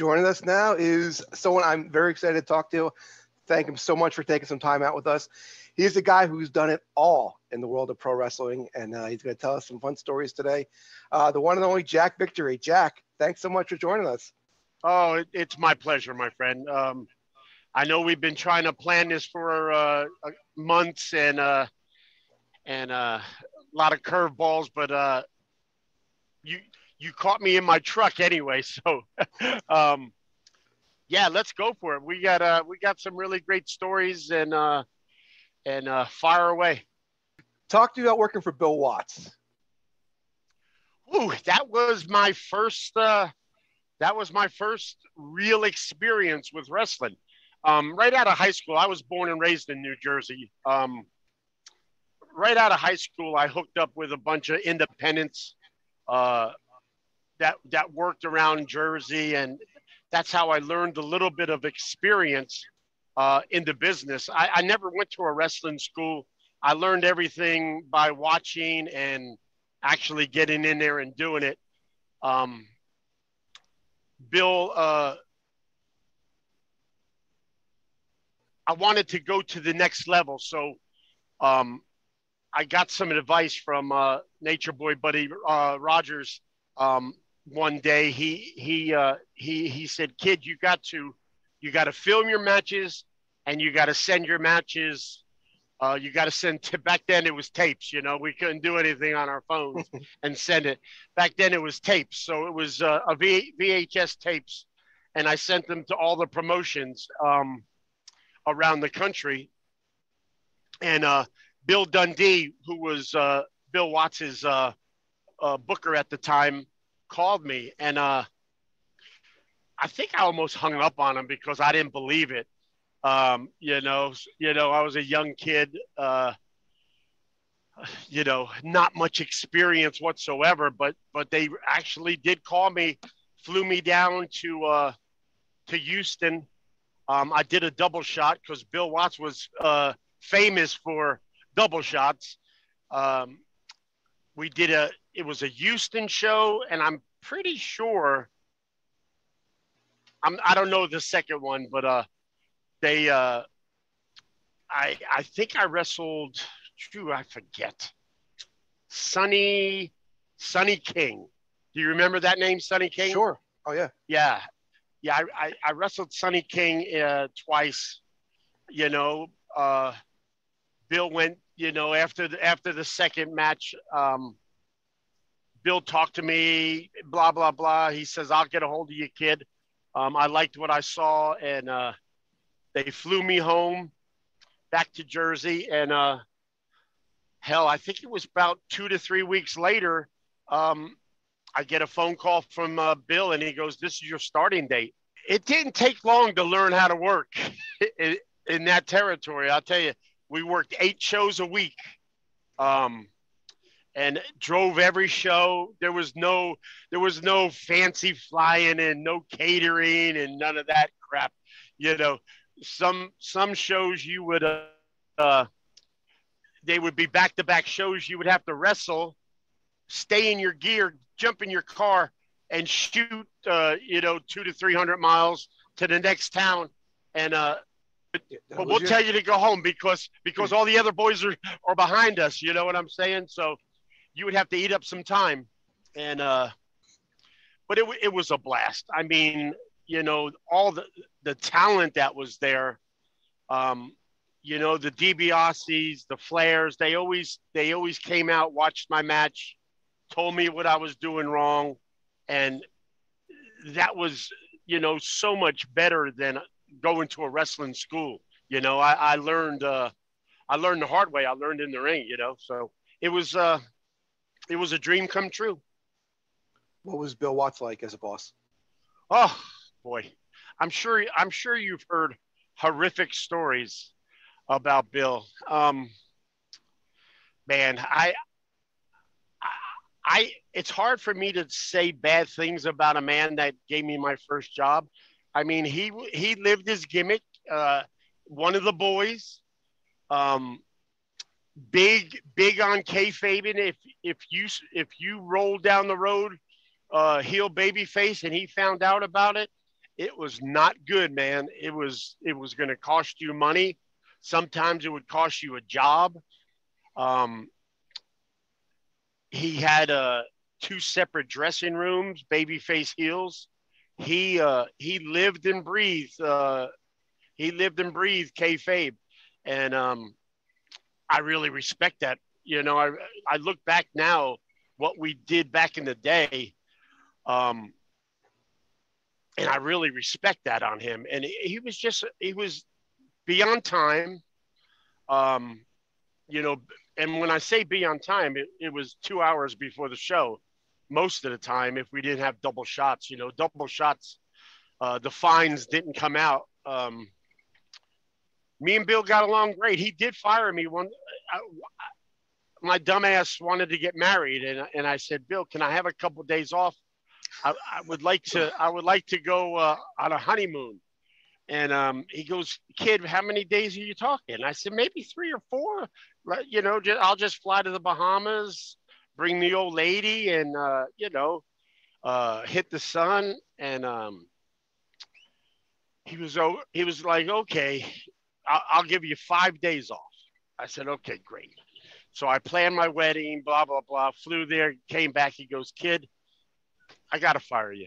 Joining us now is someone I'm very excited to talk to. Thank him so much for taking some time out with us. He's the guy who's done it all in the world of pro wrestling, and uh, he's going to tell us some fun stories today. Uh, the one and only Jack Victory. Jack, thanks so much for joining us. Oh, it, it's my pleasure, my friend. Um, I know we've been trying to plan this for uh, months and uh, and uh, a lot of curveballs, but uh, you you caught me in my truck anyway. So, um, yeah, let's go for it. We got uh, we got some really great stories and uh, and uh, fire away. Talk to you about working for Bill Watts. Ooh, that was my first. Uh, that was my first real experience with wrestling. Um, right out of high school, I was born and raised in New Jersey. Um, right out of high school, I hooked up with a bunch of independents uh, that that worked around Jersey, and that's how I learned a little bit of experience uh, in the business. I, I never went to a wrestling school. I learned everything by watching and actually getting in there and doing it. Um, Bill, uh, I wanted to go to the next level, so um, I got some advice from uh, Nature Boy Buddy uh, Rogers. Um, one day he he uh, he he said, "Kid, you got to you got to film your matches and you got to send your matches. Uh, you got to send to back then it was tapes. You know, we couldn't do anything on our phones and send it. Back then it was tapes, so it was uh, a v- VHS tapes, and I sent them to all the promotions um, around the country. And uh, Bill Dundee, who was uh, Bill Watts's uh, uh, booker at the time, called me, and uh, I think I almost hung up on him because I didn't believe it. Um, you know, you know, I was a young kid. Uh, you know, not much experience whatsoever, but but they actually did call me, flew me down to uh, to Houston. Um, I did a double shot because Bill Watts was uh, famous for double shots. Um, we did a it was a Houston show, and I'm pretty sure. I'm I don't know the second one, but uh, they uh, I I think I wrestled. True, I forget. Sonny Sonny King. Do you remember that name, Sonny King? Sure. Oh yeah. Yeah, yeah. I I, I wrestled Sonny King uh, twice. You know, uh, Bill went you know, after the, after the second match, um, Bill talked to me, blah blah blah. He says, "I'll get a hold of you, kid." Um, I liked what I saw, and uh, they flew me home back to Jersey. And uh, hell, I think it was about two to three weeks later. Um, I get a phone call from uh, Bill, and he goes, "This is your starting date." It didn't take long to learn how to work in, that territory. I'll tell you, we worked eight shows a week um, and drove every show there was no there was no fancy flying and no catering and none of that crap you know some some shows you would uh, uh they would be back to back shows you would have to wrestle stay in your gear jump in your car and shoot uh, you know two to three hundred miles to the next town and uh but we'll your... tell you to go home because because all the other boys are are behind us. You know what I'm saying? So you would have to eat up some time, and uh, but it it was a blast. I mean, you know, all the the talent that was there. Um, you know, the DiBiases, the Flairs, they always they always came out, watched my match, told me what I was doing wrong, and that was you know so much better than going to a wrestling school. You know, I, I learned uh, I learned the hard way. I learned in the ring. You know, so it was uh, it was a dream come true. What was Bill Watts like as a boss? Oh boy, I'm sure I'm sure you've heard horrific stories about Bill. Um, man, I, I, it's hard for me to say bad things about a man that gave me my first job. I mean, he he lived his gimmick. Uh, one of the boys, um, big big on kayfabing. If if you if you roll down the road, uh, heel baby face, and he found out about it, it was not good, man. It was it was going to cost you money. Sometimes it would cost you a job. Um, he had uh, two separate dressing rooms, babyface heels. He uh, he lived and breathed. Uh, he lived and breathed kayfabe, and um, I really respect that. You know, I I look back now what we did back in the day, um, and I really respect that on him. And he, was just he was beyond time. Um, you know, and when I say be on time, it, it was two hours before the show, most of the time, if we didn't have double shots, you know, double shots, uh, the fines didn't come out. Um, me and Bill got along great. He did fire me one. I, my dumbass wanted to get married, and, and I said, Bill, can I have a couple of days off? I, I, would like to. I would like to go uh, on a honeymoon. And um, he goes, kid, how many days are you talking? I said, maybe three or four. You know, just, I'll just fly to the Bahamas, bring the old lady, and uh, you know, uh, hit the sun. And um, he was, oh, he was like, okay, I'll, I'll give you five days off. I said, okay, great. So I planned my wedding, blah blah blah. Flew there, came back. He goes, kid, I gotta fire you.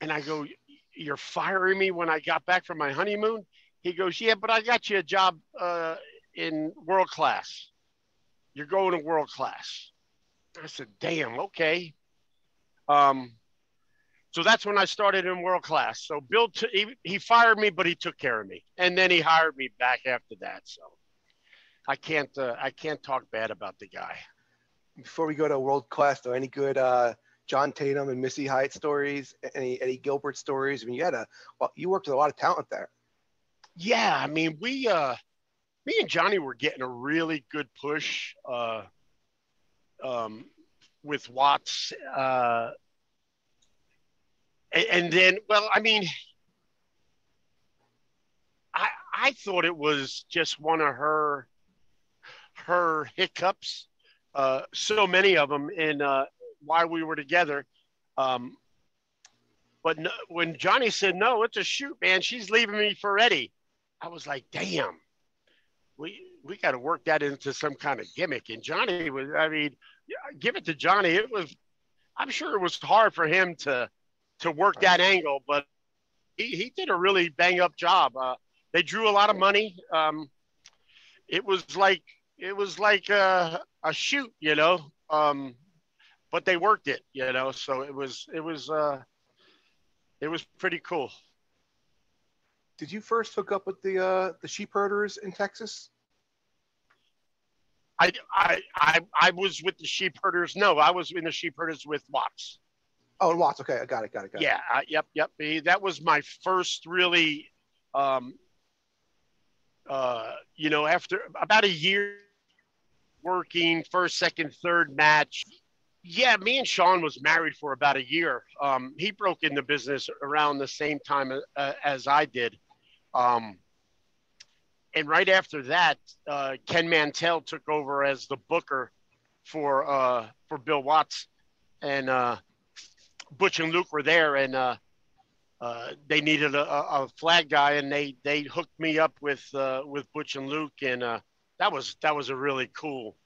And I go, you're firing me when I got back from my honeymoon? He goes, yeah, but I got you a job uh, in world class. You're going to world class. I said, damn, okay. Um, so that's when I started in world class. So Bill, t- he, he fired me, but he took care of me, and then he hired me back after that. So I can't uh, I can't talk bad about the guy. Before we go to world class, though, any good uh, John Tatum and Missy Hyatt stories? Any Eddie Gilbert stories? I mean, you had a well, you worked with a lot of talent there. Yeah, I mean, we, uh, me and Johnny were getting a really good push uh, um, with Watts, uh, and, and then, well, I mean, I I thought it was just one of her her hiccups. Uh, so many of them in uh, why we were together. Um, but no, when Johnny said no, it's a shoot, man. She's leaving me for Eddie. I was like, damn, we we got to work that into some kind of gimmick. And Johnny was, I mean, give it to Johnny. It was, I'm sure it was hard for him to to work that angle, but he, he did a really bang up job. Uh, they drew a lot of money. Um, it was like it was like a, a shoot, you know. Um, but they worked it, you know. So it was it was uh, it was pretty cool. Did you first hook up with the uh, the sheep herders in Texas? I, I I I was with the sheep herders. No, I was in the sheep herders with Watts. Oh, and Watts. Okay, I got it. Got it. Got yeah. it. Yeah. yep. Yep. That was my first really, um, uh, you know, after about a year working first, second, third match. Yeah, me and Sean was married for about a year. Um, he broke into business around the same time uh, as I did. Um, and right after that, uh, Ken Mantell took over as the booker for uh, for Bill Watts, and uh, Butch and Luke were there, and uh, uh, they needed a, a, flag guy, and they they hooked me up with uh, with Butch and Luke, and that was that was a really cool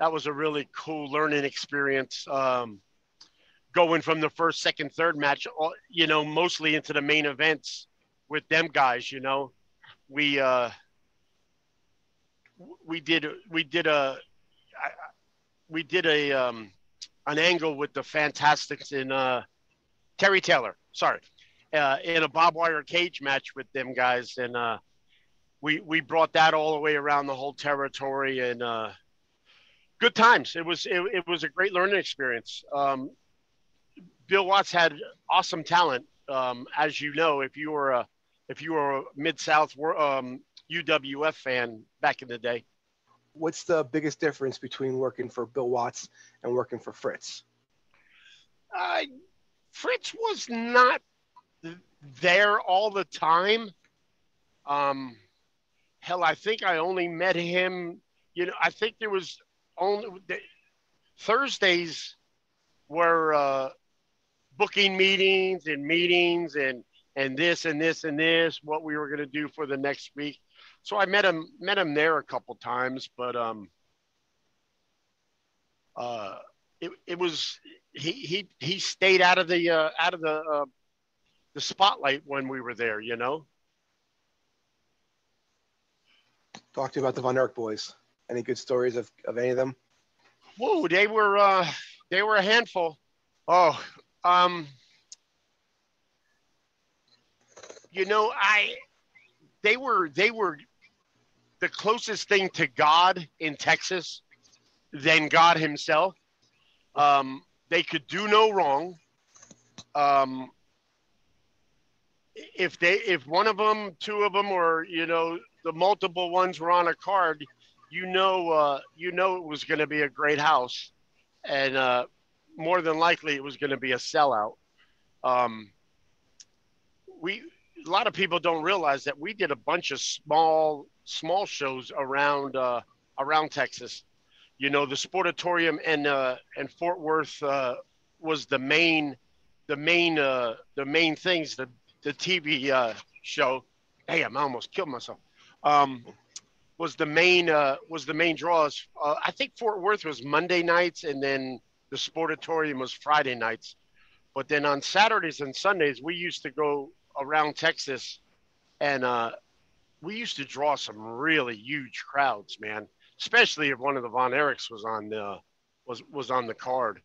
that was a really cool learning experience. Um, going from the first, second, third match, you know, mostly into the main events with them guys. You know, we uh, we did we did a we did a um, an angle with the Fantastics in uh, Terry Taylor. Sorry, uh, in a barbed wire cage match with them guys, and uh, we we brought that all the way around the whole territory, and uh, good times. It was it, it was a great learning experience. Um, Bill Watts had awesome talent, um, as you know. If you were a if you were a Mid South um, UWF fan back in the day. What's the biggest difference between working for Bill Watts and working for Fritz? Uh, Fritz was not there all the time. Um, hell, I think I only met him. You know, I think there was only Thursdays were uh, booking meetings and meetings and and this and this and this, what we were going to do for the next week. So I met him met him there a couple times, but um, uh, it it was he he he stayed out of the uh, out of the uh, the spotlight when we were there, you know. Talk to you about the Von Erich boys. Any good stories of, of any of them? Whoa, they were uh, they were a handful. Oh, um, you know, I they were they were the closest thing to God in Texas than God Himself. Um, they could do no wrong. Um, if they if one of them, two of them, or you know the multiple ones were on a card, you know uh, you know it was going to be a great house, and uh, more than likely it was going to be a sellout. Um, we a lot of people don't realize that we did a bunch of small small shows around uh, around Texas. You know, the Sportatorium and uh, and Fort Worth uh, was the main the main uh, the main things the the TV uh, show. Damn, I almost killed myself. Um, was the main uh, was the main draws. Uh, I think Fort Worth was Monday nights, and then the Sportatorium was Friday nights. But then on Saturdays and Sundays, we used to go around Texas, and uh, we used to draw some really huge crowds, man. Especially if one of the Von Erichs was on the was was on the card.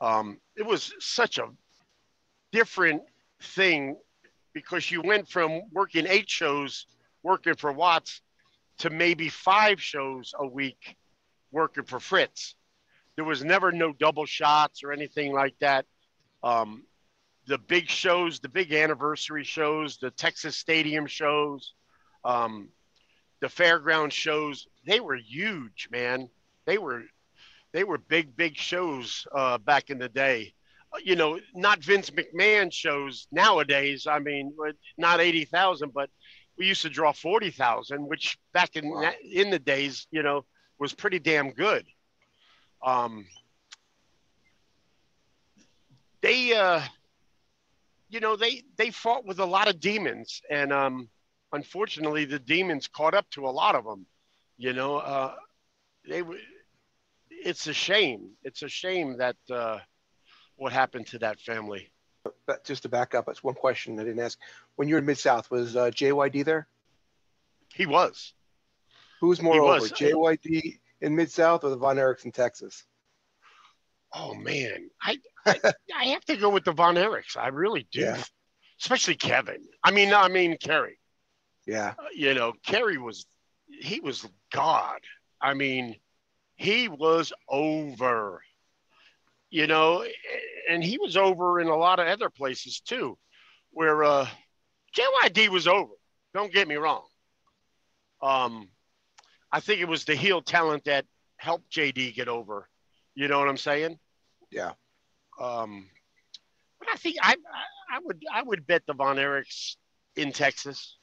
Um, it was such a different thing because you went from working eight shows working for Watts to maybe five shows a week working for Fritz. There was never no double shots or anything like that. Um, the big shows, the big anniversary shows, the Texas Stadium shows, um, the fairground shows, they were huge, man. They were they were big, big shows uh, back in the day. You know, not Vince McMahon shows nowadays. I mean, not eighty thousand, but we used to draw forty thousand, which back in wow. in the days, you know, was pretty damn good. Um, they uh, you know, they they fought with a lot of demons, and um, unfortunately, the demons caught up to a lot of them. You know, uh, they were. It's a shame. It's a shame that uh, what happened to that family. But just to back up, that's one question I didn't ask. When you were in Mid South, was uh, JYD there? He was. Who's more he over, was. JYD in Mid South or the Von Erichs in Texas? Oh man, I, I, I have to go with the Von Erichs. I really do. Yeah. Especially Kevin. I mean, I mean Kerry. Yeah. Uh, you know, Kerry was he was God. I mean, he was over. You know, and he was over in a lot of other places too, where uh, JYD was over. Don't get me wrong. Um, I think it was the heel talent that helped JD get over you know what I'm saying? Yeah. Um, but I think I, I, I would I would bet the Von Erichs in Texas.